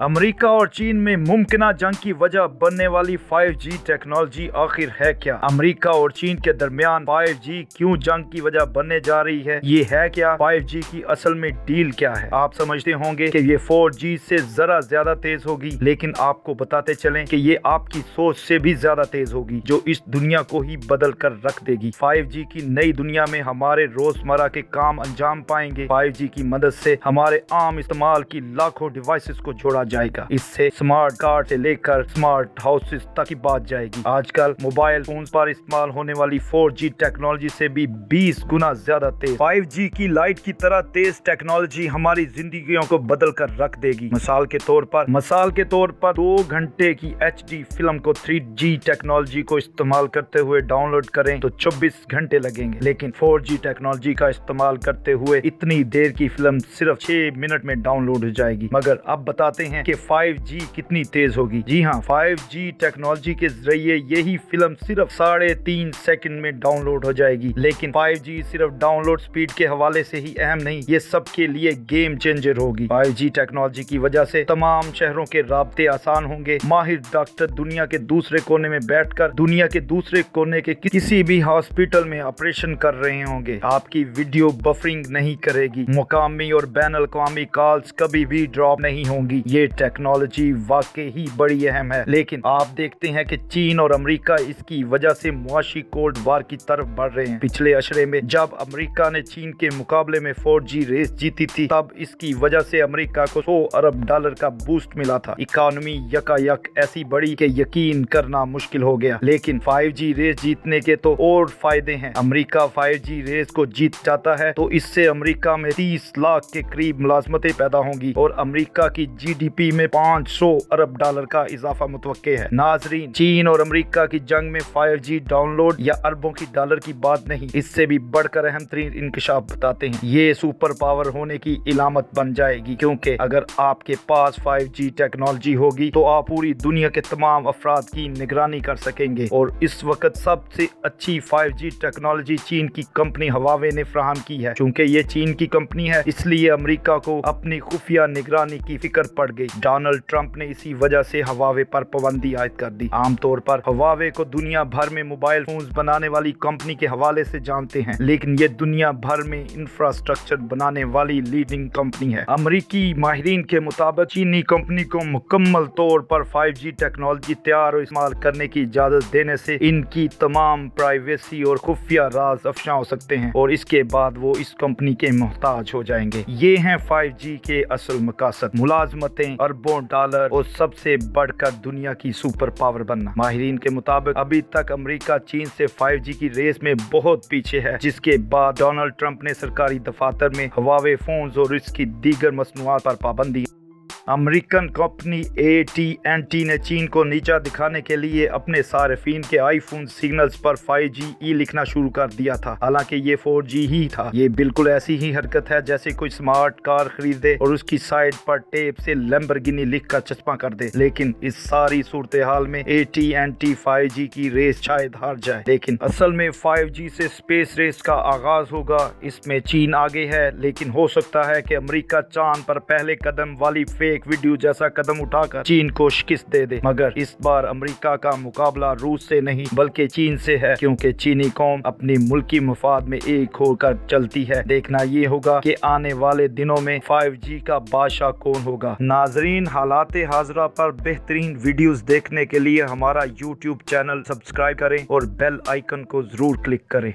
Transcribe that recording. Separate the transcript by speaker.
Speaker 1: امریکہ اور چین میں ممکنہ جنگ کی وجہ بننے والی 5G جی ٹیکنالوجی آخر ہے کیا؟ امریکہ اور چین کے درمیان 5G جی کیوں جنگ کی وجہ بننے جا رہی ہے؟ یہ ہے کیا؟ 5G جی کی اصل میں ڈیل کیا ہے؟ آپ سمجھتے ہوں گے کہ یہ 4G سے ذرا زیادہ تیز ہوگی، لیکن آپ کو بتاتے چلیں کہ یہ آپ کی سوچ سے بھی زیادہ تیز ہوگی، جو اس دنیا کو ہی بدل کر رکھ دے گی۔ 5G کی نئی دنیا میں ہمارے روزمرہ کے کام انجام پائیں گے۔ 5G کی مدد سے ہمارے عام استعمال کی لاکھوں ڈیوائسز کو جوڑا جائے گا۔ اس سے سمارٹ کارڈ سے لے کر سمارٹ ہاؤسز تک کی بات جائے گی۔ آج کل موبائل فون پر استعمال ہونے والی فور جی ٹیکنالوجی سے بھی بیس گنا زیادہ تیز۔ فائیو جی کی لائٹ کی طرح تیز ٹیکنالوجی ہماری زندگیوں کو بدل کر رکھ دے گی۔ مثال کے طور پر مثال کے طور پر دو گھنٹے کی ایچ ڈی فلم کو تھری جی ٹیکنالوجی کو استعمال کرتے ہوئے ڈاؤن لوڈ کریں تو چوبیس گھنٹے لگیں گے۔ لیکن فور جی ٹیکنالوجی کا استعمال کرتے ہوئے اتنی دیر کی فلم صرف چھ منٹ میں ڈاؤن لوڈ ہو جائے گی۔ مگر اب بتاتے ہیں کہ فائیو جی کتنی تیز ہوگی۔ جی ہاں فائیو جی ٹیکنالوجی کے ذریعے یہی فلم صرف ساڑھے تین سیکنڈ میں ڈاؤن لوڈ ہو جائے گی۔ لیکن فائیو جی صرف ڈاؤن لوڈ سپیڈ کے حوالے سے ہی اہم نہیں، یہ سب کے لیے گیم چینجر ہوگی۔ فائیو جی ٹیکنالوجی کی وجہ سے تمام شہروں کے رابطے آسان ہوں گے۔ ماہر ڈاکٹر دنیا کے دوسرے کونے میں بیٹھ کر دنیا کے دوسرے کونے کے کسی بھی ہاسپٹل میں آپریشن کر رہے ہوں گے۔ آپ کی ویڈیو بفرنگ نہیں کرے گی۔ مقامی اور بین الاقوامی کالز کبھی بھی ڈراپ نہیں ہوں گی۔ یہ ٹیکنالوجی واقعی ہی بڑی اہم ہے۔ لیکن آپ دیکھتے ہیں کہ چین اور امریکہ اس کی وجہ سے معاشی کولڈ وار کی طرف بڑھ رہے ہیں۔ پچھلے اشرے میں جب امریکہ نے چین کے مقابلے میں فور جی ریس جیتی تھی، تب اس کی وجہ سے امریکہ کو سو ارب ڈالر کا بوسٹ ملا تھا۔ اکانومی یکا یک ایسی بڑی کہ یقین کرنا مشکل ہو گیا۔ لیکن فائیو جی ریس جیتنے کے تو اور فائدے ہیں۔ امریکہ فائیو جی ریس کو جیت جاتا ہے تو اس سے امریکہ میں تیس لاکھ کے قریب ملازمتیں پیدا ہوں گی اور امریکہ کی جی ڈی پی میں پانچ سو ارب ڈالر کا اضافہ متوقع ہے۔ ناظرین، چین اور امریکہ کی جنگ میں فائیو جی ڈاؤن لوڈ یا اربوں کی ڈالر کی بات نہیں، اس سے بھی بڑھ کر اہم ترین انکشاف بتاتے ہیں۔ یہ سپر پاور ہونے کی علامت بن جائے گی، کیونکہ اگر آپ کے پاس فائیو جی ٹیکنالوجی ہوگی تو آپ پوری دنیا کے تمام افراد کی نگرانی کر سکیں گے۔ اور اس وقت سب سے اچھی فائیو جی ٹیکنالوجی چین کی کمپنی ہواوے نے فراہم کی ہے۔ چونکہ یہ چین کی کمپنی ہے، اس لیے امریکہ کو اپنی خفیہ نگرانی کی فکر پڑ گئی۔ ڈونلڈ ٹرمپ نے اسی وجہ سے ہواوے پر پابندی عائد کر دی۔ عام طور پر ہواوے کو دنیا بھر میں موبائل فونز بنانے والی کمپنی کے حوالے سے جانتے ہیں، لیکن یہ دنیا بھر میں انفراسٹرکچر بنانے والی لیڈنگ کمپنی ہے۔ امریکی ماہرین کے مطابق، چینی کمپنی کو مکمل طور پر فائیو جی ٹیکنالوجی تیار اور استعمال کرنے کی اجازت دینے سے ان کی تمام پرائیویسی اور خفیہ راز افشاں ہو سکتے ہیں اور اس کے بعد وہ اس کمپنی کے محتاج ہو جائیں گے۔ یہ ہیں فائیو جی کے اصل مقاصد۔ ملازمتیں اربوں ڈالر اور سب سے بڑھ کر دنیا کی سپر پاور بننا۔ ماہرین کے مطابق، ابھی تک امریکہ چین سے فائیو جی کی ریس میں بہت پیچھے ہے، جس کے بعد ڈونلڈ ٹرمپ نے سرکاری دفاتر میں ہواوے فونز اور اس کی دیگر مصنوعات پر پابندی۔ American company A T N T نے چین کو نیچا دکھانے کے لیے اپنے صارفین کے آئی فون سگنلز پر فائیو جی ای لکھنا شروع کر دیا تھا۔ حالانکہ یہ فور جی ہی تھا۔ یہ بالکل ایسی ہی حرکت ہے جیسے کوئی سمارٹ کار خریدے اور اس کی سائڈ پر ٹیپ سے لمبرگنی لکھ کر چشمہ کر دے۔ لیکن اس ساری صورتحال میں A T N T five G کی ریس شاید ہار جائے۔ لیکن اصل میں فائیو جی سے سپیس ریس کا آغاز ہوگا۔ اس میں چین آگے ہے، لیکن ہو سکتا ہے کہ امریکہ چاند پر پہلے قدم والی فیک ویڈیو جیسا قدم اٹھا کر چین کو شکست دے دے۔ مگر اس بار امریکہ کا مقابلہ روس سے نہیں، بلکہ چین سے ہے، کیونکہ چینی قوم اپنی ملکی مفاد میں ایک ہو کر چلتی ہے۔ دیکھنا یہ ہوگا کہ آنے والے دنوں میں فائیو جی کا بادشاہ کون ہوگا۔ ناظرین، حالات حاضرہ پر بہترین ویڈیوز دیکھنے کے لیے ہمارا یوٹیوب چینل سبسکرائب کریں اور بیل آئیکن کو ضرور کلک کریں۔